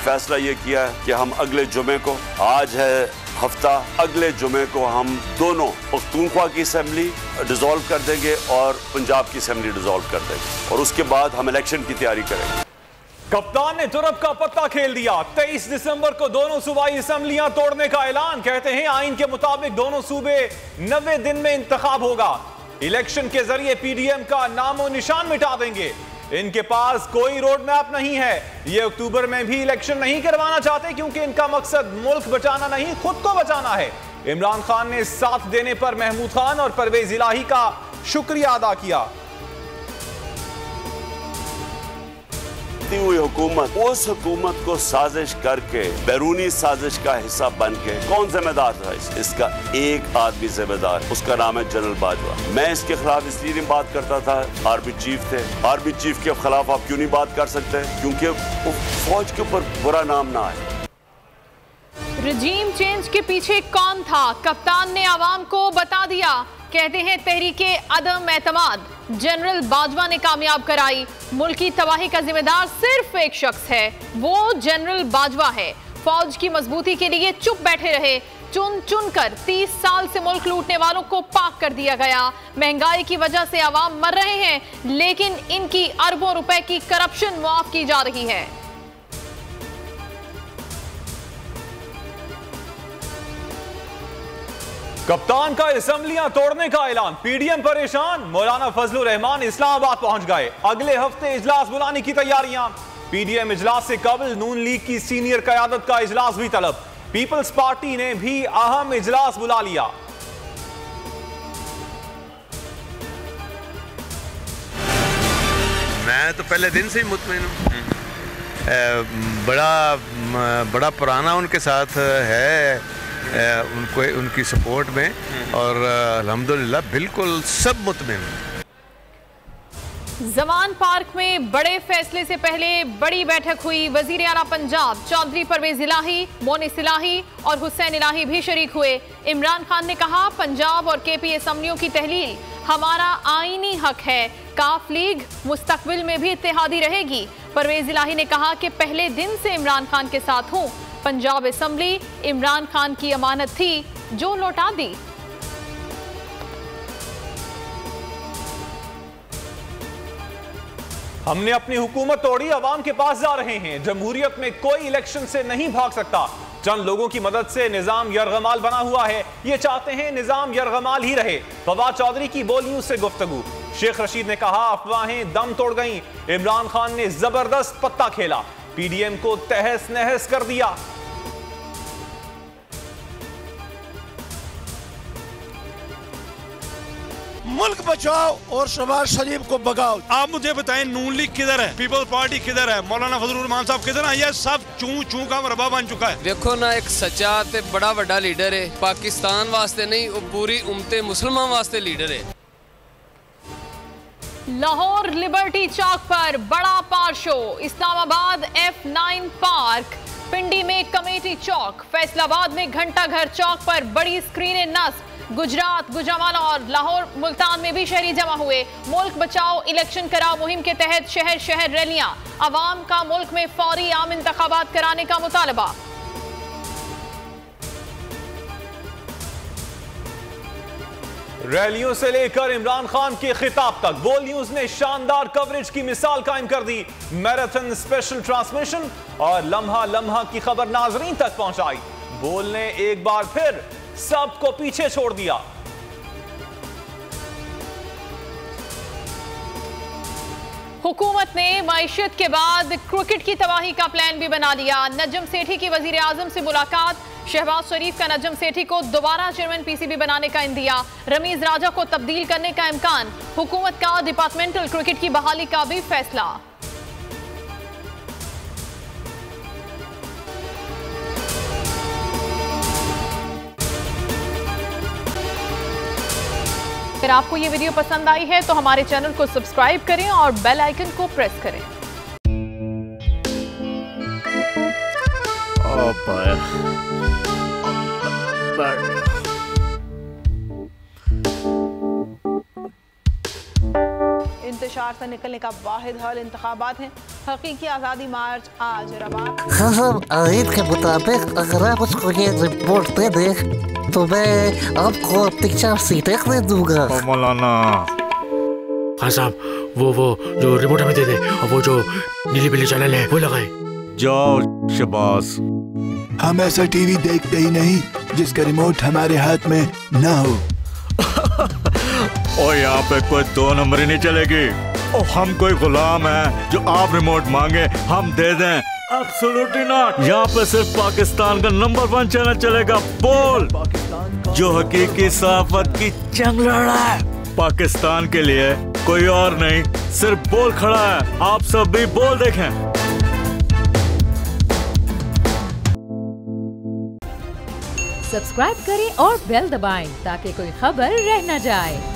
फैसला ये किया है कि हम अगले जुमे को, आज है हफ़्ता, अगले जुमे को हम दोनों पख्तूनख्वा की असम्बली डिसॉल्व कर देंगे और पंजाब की असम्बली डिसॉल्व कर देंगे। और उसके बाद हम इलेक्शन की तैयारी करेंगे। कप्तान ने तुरप का पत्ता खेल दिया। 23 दिसंबर को दोनों सूबाई असम्बलियाँ तोड़ने का ऐलान। कहते हैं, आइन के मुताबिक दोनों सूबे 90 दिन में इंतखाब होगा। इलेक्शन के ज़रिए पीडीएम का नामो निशान मिटा देंगे। इनके पास कोई रोड मैप नहीं है। ये अक्टूबर में भी इलेक्शन नहीं करवाना चाहते क्योंकि इनका मकसद मुल्क बचाना नहीं, खुद को बचाना है। इमरान खान ने साथ देने पर महमूद खान और परवेज इलाही का शुक्रिया अदा किया। बनती हुई हुकूमत उस हुकूमत को साजिश करके बैरूनी साजिश का हिस्सा बन के कौन जिम्मेदार था इस, इसका एक आदमी जिम्मेदार उसका नाम है जनरल बाजवा। मैं इसके खिलाफ इसलिए नहीं बात करता था आर्मी चीफ थे। आर्मी चीफ के खिलाफ आप क्यों नहीं बात कर सकते? क्योंकि फौज के ऊपर बुरा नाम ना आए। रजीम चेंज के पीछे कौन था? कप्तान ने आवाम को बता दिया। कहते हैं, तहरीके अदम एतमाद। जनरल बाजवा ने कामयाब कराई। मुल्क की तबाही का जिम्मेदार सिर्फ़ एक शख्स है, वो जनरल बाजवा है। फौज की मजबूती के लिए चुप बैठे रहे। चुन चुन कर 30 साल से मुल्क लूटने वालों को पाक कर दिया गया। महँगाई की वजह से आवाम मर रहे हैं, लेकिन इनकी अरबों रुपए की करप्शन मुआफ की जा रही है। कप्तान का असम्बलियाँ तोड़ने का ऐलान। पीडीएम परेशान। मौलाना फजलुर रहमान इस्लामाबाद पहुँच गए। अगले हफ़्ते इजलास बुलाने की तैयारियाँ। पीडीएम इजलास से कबल नून लीग की सीनियर कयादत का इजलास भी तलब। पीपल्स पार्टी ने भी अहम इजलास बुला लिया। मैं तो पहले दिन से ही मुतमिन हूँ। बड़ा बड़ा पुराना उनके साथ है। उनको, उनकी सपोर्ट में। और अल्हम्दुलिल्लाह, बिल्कुल सब मुतमिन। जमान पार्क में बड़े फैसले से पहले बड़ी बैठक हुई। वज़ीर आला पंजाब, चौधरी परवेज इलाही मोनिस इलाही और हुसैन इलाही भी शरीक हुए। इमरान खान ने कहा, पंजाब और के पी असम्बलियों की तहलील हमारा आईनी हक है। काफ लीग मुस्तकबिल में भी इतिहादी रहेगी। परवेज इलाही ने कहा कि पहले दिन से इमरान खान के साथ हूँ। पंजाब असम्बली इमरान खान की अमानत थी, जो लौटा दी। हमने अपनी हुकूमत तोड़ी अवाम के पास जा रहे हैं। जमहूरियत में कोई इलेक्शन से नहीं भाग सकता। चंद लोगों की मदद से निज़ाम यरगमाल बना हुआ है। ये चाहते हैं निज़ाम यरगमाल ही रहे। फवाद चौधरी की बोलियों से गुफ्तगु। शेख रशीद ने कहा, अफवाहें दम तोड़ गईं। इमरान खान ने ज़बरदस्त पत्ता खेला। पीडीएम को तहस नहस कर दिया। मुल्क बचाओ और शबाज शरीफ को भगाओ। आप मुझे बताएँ नून लीग किधर है? पीपल्स पार्टी किधर है? मौलाना फजल रहमान साहब किधर है? ये सब चू चू का मरबा बन चुका है। देखो ना एक सच्चा ते बड़ा बड़ा लीडर है। पाकिस्तान वास्ते नहीं वो पूरी उमते मुसलमान वास्ते लीडर है। लाहौर लिबर्टी चौक पर बड़ा पार show, Islamabad F nine park. Pindi में कमेटी चौक, फैसलाबाद में घंटा घर चौक पर बड़ी स्क्रीनें नस्ब गुजरात गुजरावाला और लाहौर, मुल्तान में भी शहरी जमा हुए। मुल्क बचाओ, इलेक्शन कराओ मुहिम के तहत शहर शहर रैलियाँ। अवाम का मुल्क में फौरी आम इंतबात कराने का मुतालबा। रैलियों से लेकर इमरान खान के खिताब तक वोल न्यूज़ ने शानदार कवरेज की मिसाल कायम कर दी। मैराथन स्पेशल ट्रांसमिशन और लम्हा लम्हा की खबर नाजरीन तक पहुंचाई। बोल ने एक बार फिर सबको पीछे छोड़ दिया। हुकूमत ने मीशत के बाद क्रिकेट की तबाही का प्लान भी बना लिया नजम सेठी की वज़ीर आज़म से मुलाकात। शहबाज शरीफ का नजम सेठी को दोबारा चेयरमैन पीसीबी बनाने का इंदिया रमीज राजा को तब्दील करने का इम्कान। हुकूमत का डिपार्टमेंटल क्रिकेट की बहाली का भी फैसला। अगर आपको ये वीडियो पसंद आई है तो हमारे चैनल को सब्सक्राइब करें और बेल आइकन को प्रेस करें। इंतशार इंतशार से निकलने का वाहिद हल इंतबात हैं। हकीकी आज़ादी मार्च आज रवाब खसम आयद के मुताबिक अगर आप उसको ये रिपोर्ट दे दे तो मैं आपको अपनी चार सीटें खरीद दूँगा। मौलाना। हाँ साहब वो वो जो रिमोट हमें दे दे और वो जो नीली पीली चैनल है वो लगाए। जाओ शबास हम ऐसा टीवी देखते ही नहीं जिसका रिमोट हमारे हाथ में ना हो। और यहाँ पे कोई दो नंबर ही नहीं चलेगी। ओ हम कोई गुलाम है जो आप रिमोट मांगे हम दे दें। एब्सोल्युटली नॉट यहाँ पे सिर्फ़ पाकिस्तान का नंबर वन चैनल चलेगा बोल। जो हकीकी सहाफत की जंग लड़ रहा है। पाकिस्तान के लिए कोई और नहीं सिर्फ़ बोल खड़ा है। आप सब भी बोल देखें। सब्सक्राइब करें और बेल दबाएँ ताकि कोई खबर रह न जाए।